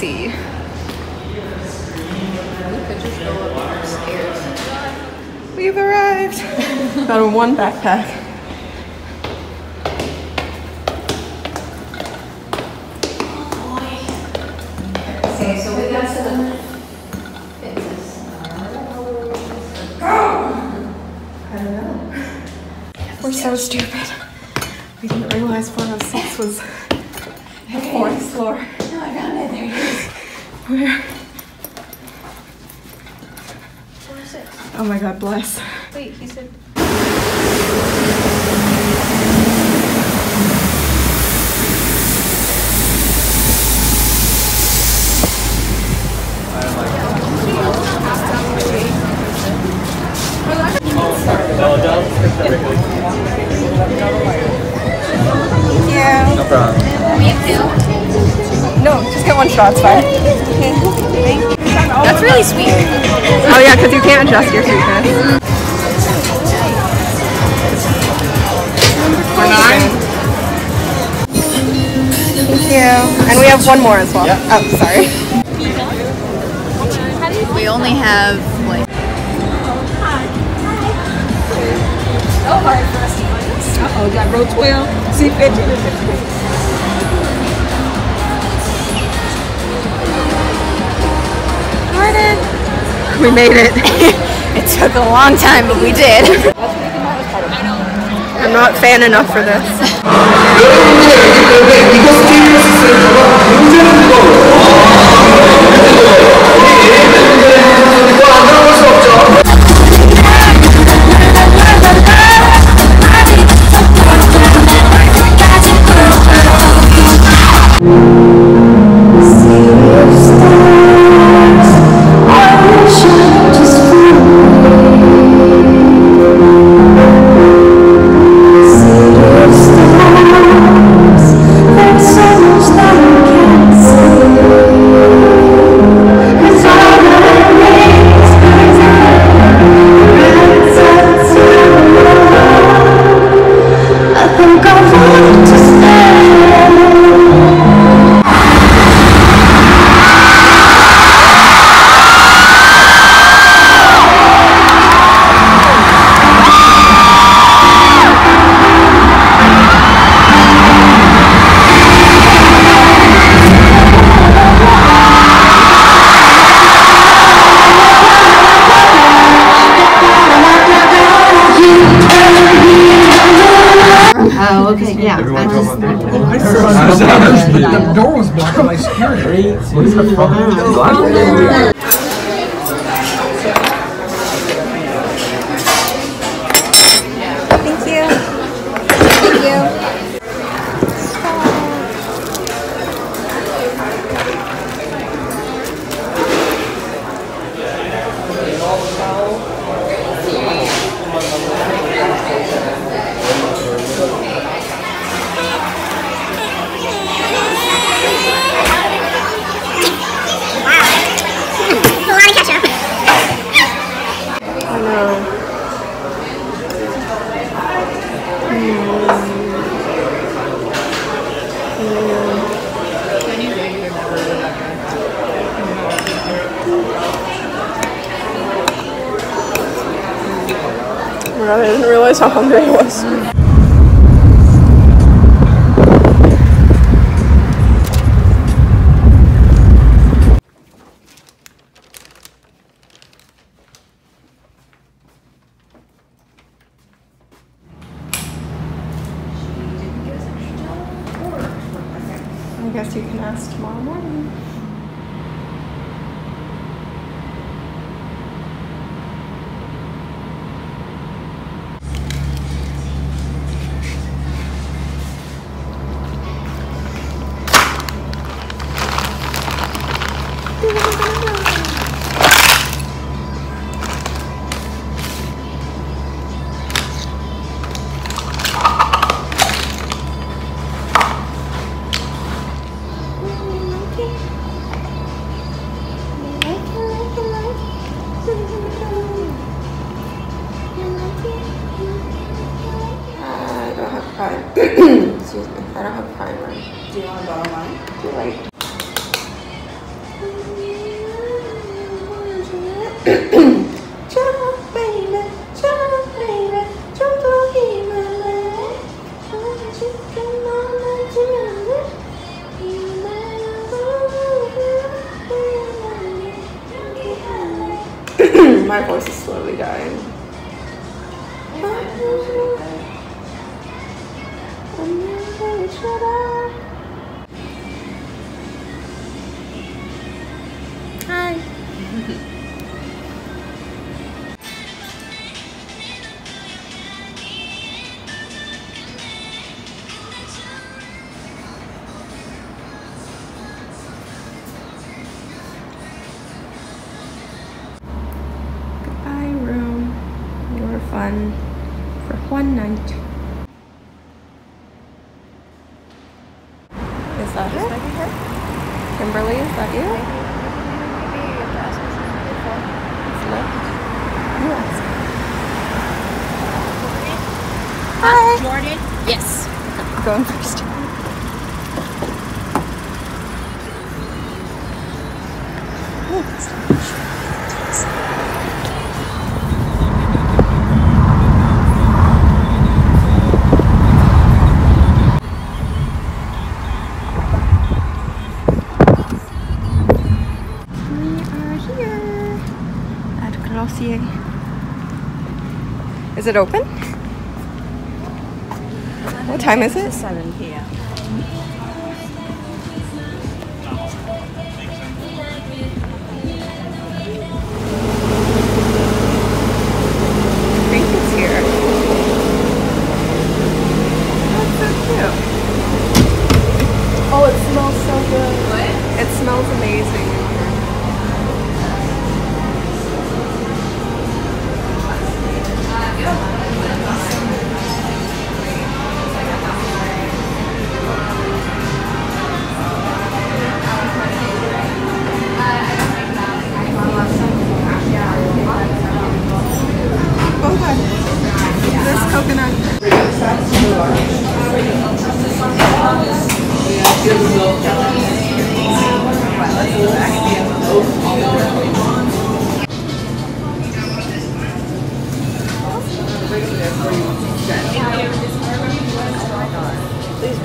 see. We could just go upstairs. We've arrived. Got a one backpack. Okay, so we got some fixes. We're so stupid. We didn't realize 406 was the fourth floor. No, I found it. There it is. Where? Four six. Oh my god, bless. Wait, he said. Thank you. No problem. No, just get one shot, it's fine. It's really sweet. Oh yeah, because you can't adjust your sweetness. Nine. Thank you. And we have one more as well. Yep. Oh, sorry. We only have like. Oh, hard for us to. Uh oh, got row 12, C15. We made it. It took a long time, but we did. I'm not fan enough for this. Everyone come on. The door was blocked. By security. I didn't realize how hungry I was. Excuse me. I don't have primer. Do you want to borrow mine? Do you like? Hi. Goodbye, room. You were fun for one night. Is that her? Kimberly, is that you? It's Nick. You ask. Hi. Jordan? Yes. Going first. Is it open? What time is it? 7 p.m.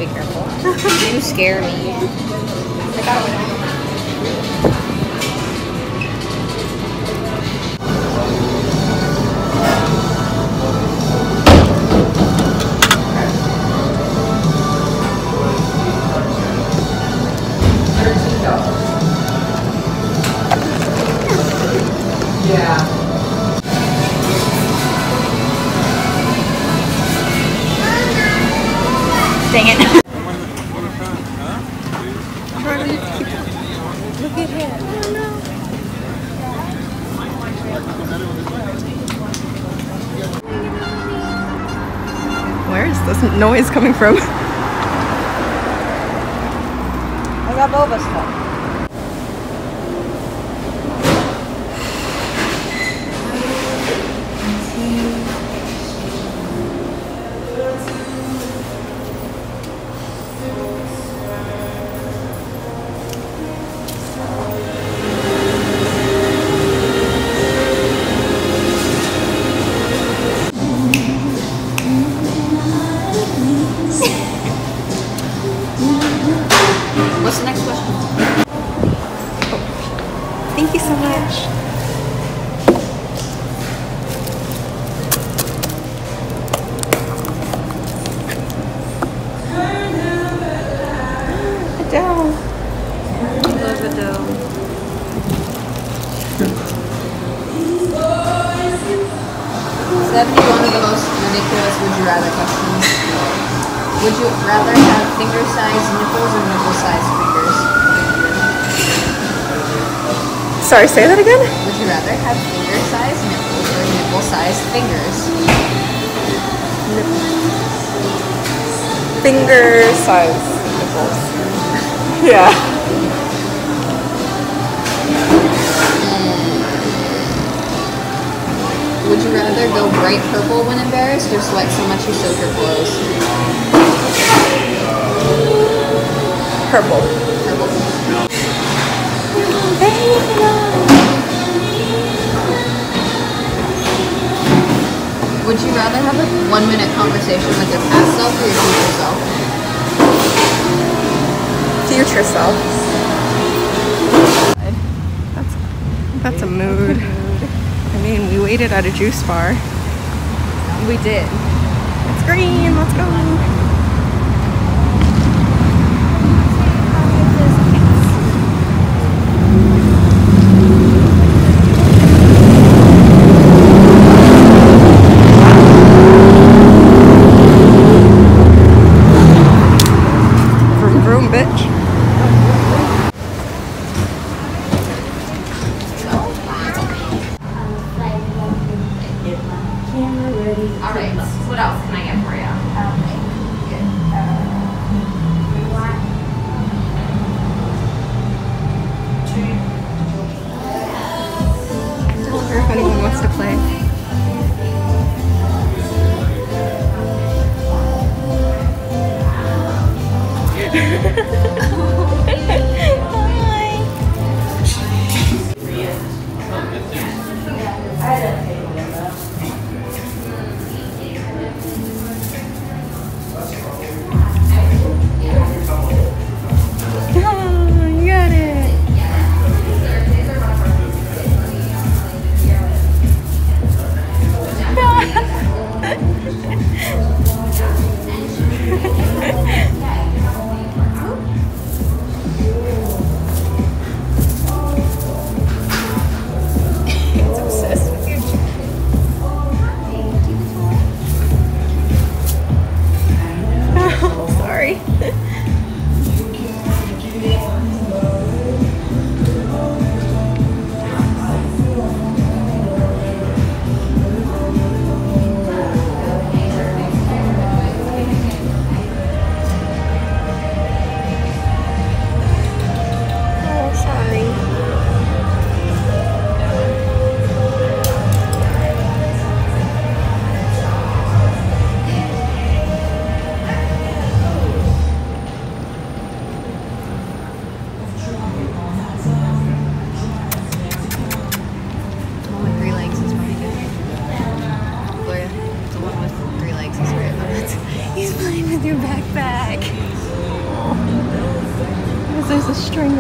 careful. you scare me. Dang it. Where is this noise coming from? I got boba stuff. Would you rather have finger-sized nipples or nipple-sized fingers? Sorry, say that again? Would you rather have finger-sized nipples or nipple-sized fingers? Nipples. Finger-sized nipples. Yeah. Would you rather go bright purple when embarrassed or sweat so much you soak your clothes? Purple. Purple. Would you rather have a one minute conversation with your past self or your future self? Future self. That's, that's a mood. I mean, we waited at a juice bar. We did. It's green, let's go. What else can I get for you?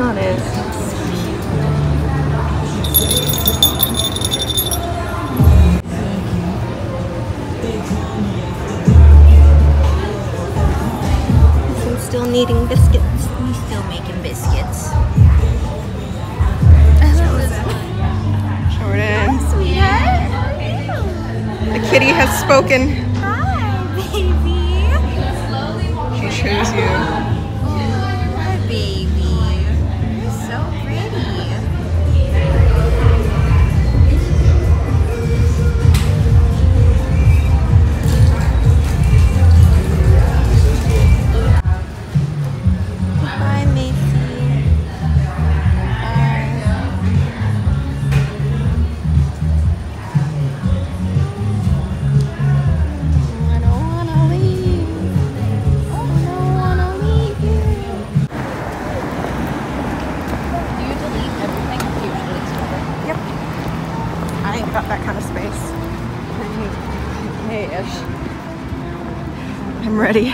A it. I'm still needing biscuits. He's still making biscuits. Jordan. Sweetheart. The kitty has spoken. Hi, baby. She chose you. Ready.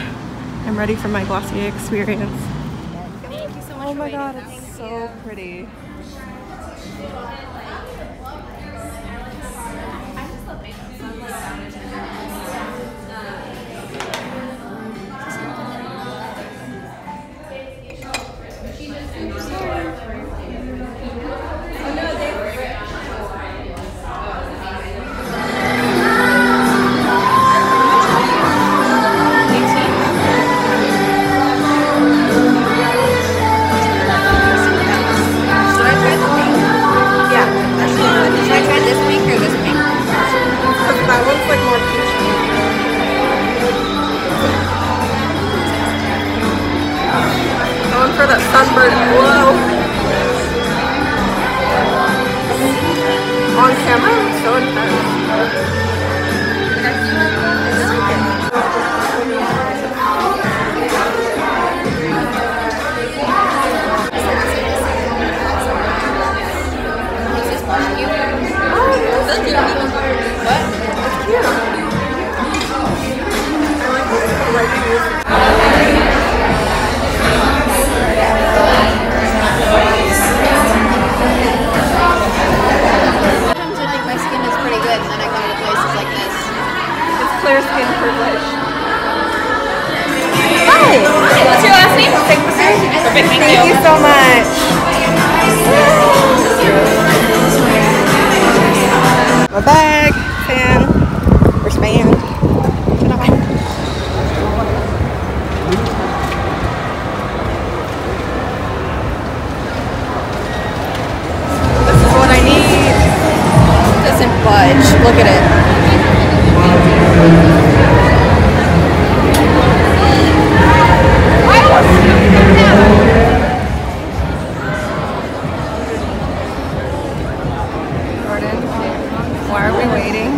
I'm ready for my Glossier experience. Thank you so much Oh my waiting. god, it's so pretty. looking for that sunburn glow. On camera, so intense. Oh, thank you. Look at it. Jordan, why are we waiting?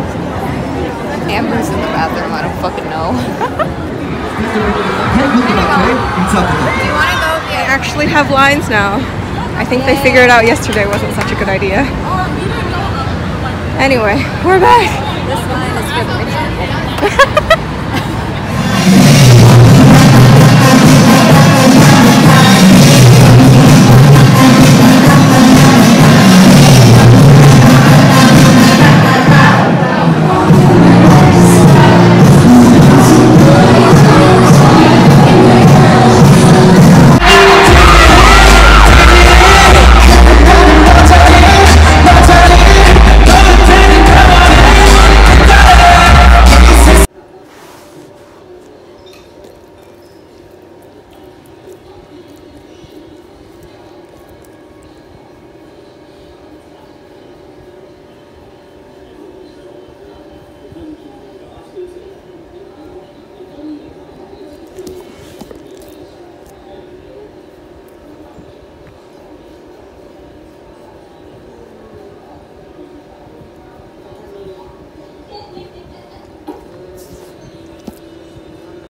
Amber's in the bathroom. I don't fucking know. You want to know? They actually have lines now. I think they figured out yesterday wasn't such a good idea. Anyway, we're back. This is for the rich people.